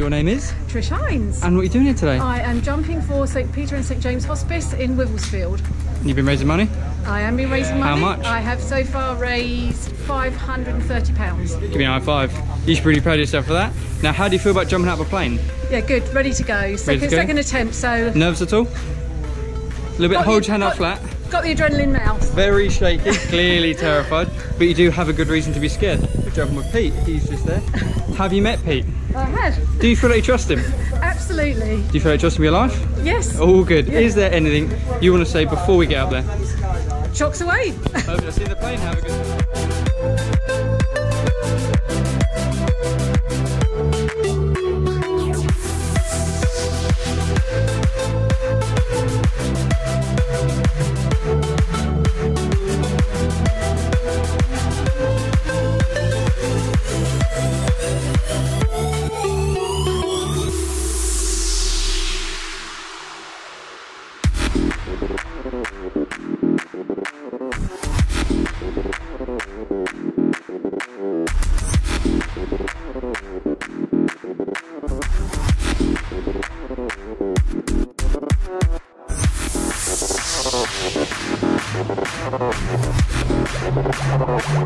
your name is Trish Hynes. and what are you doing here today? I am jumping for St Peter and St James Hospice in Wivelsfield. You've been raising money? I am been raising money. How much? I have so far raised £530. Give me a high five. You should be really proud of yourself for that. Now, how do you feel about jumping out of a plane? Yeah, good. Ready to go. Second, go? second attempt, so Nerves at all? A little bit. Got Hold your hand out flat. got the adrenaline now. Very shaky, clearly terrified, but you do have a good reason to be scared. We're with Pete. He's just there. Have you met Pete? I have. Do you feel like you trust him? Absolutely. Do you feel like you trust him with your life? Yes. All good. Is there anything you want to say before we get up there? Chocks away. Hope to see the plane. Have a good time.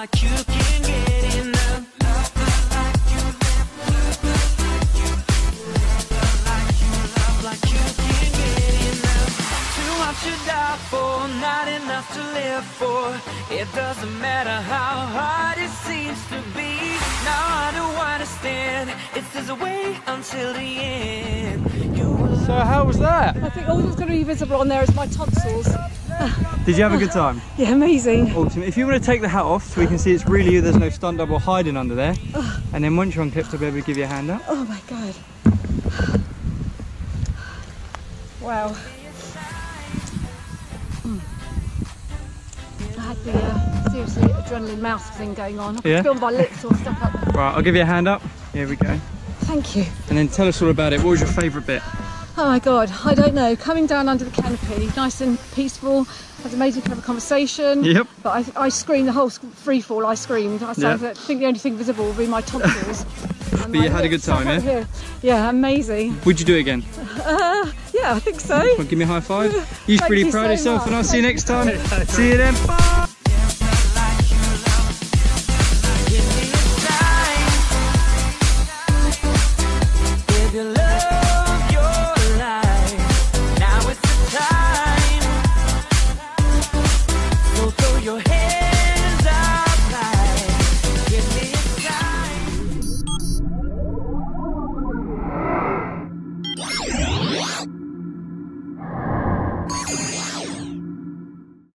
Like you can't get enough. Love, love like you live. Love, love like you live. Love like you love like you can't get enough. Too much to die for, not enough to live for. It doesn't matter how hard it seems to be. Now I do understand. It's just a way until the end. You So how was that? I think all that's going to be visible on there is my tonsils. Did you have a good time? Yeah, amazing. Awesome. If you want to take the hat off so we can see it's really you, there's no stunt double hiding under there. And then once you're on clips, I'll be able to give you a hand up. Oh my god. Wow. Hmm. I had the uh, seriously adrenaline mouth thing going on. I Yeah? feel my lips all stuck up. Right, I'll give you a hand up. Here we go. Thank you. And then tell us all about it. What was your favourite bit? Oh my god, I don't know. Coming down under the canopy, nice and peaceful. Had amazing to have a conversation. Yep. But I, I screamed the whole free fall. I screamed. I sound, Yeah. I think the only thing visible will be my tonsils. And But you my had a good time, yeah? here. Yeah, amazing. Would you do it again? Uh, yeah, I think so. Well, give me a high five. You Thank pretty you proud so of yourself, and. I'll see you next time. see you then. Bye.